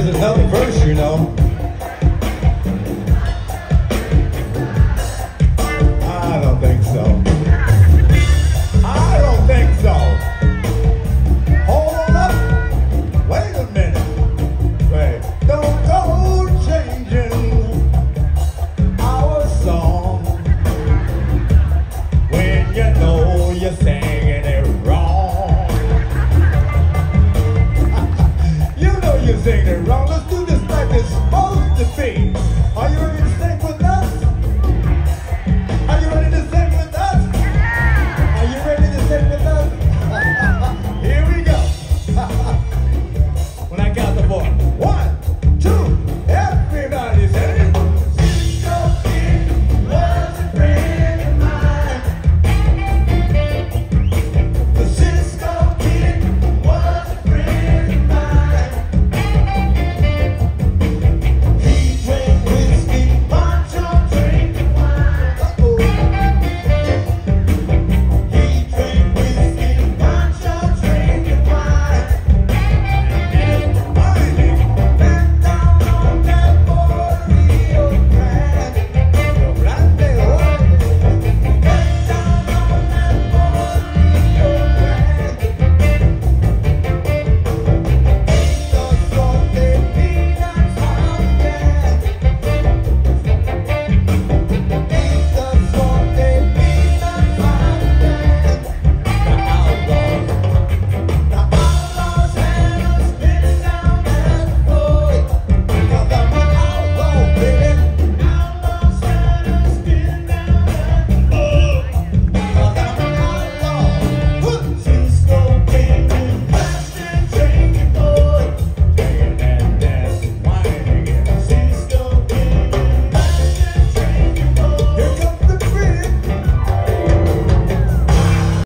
was a first, verse, you know.